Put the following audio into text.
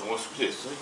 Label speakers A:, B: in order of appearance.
A: 병원 숙제 있어 이게?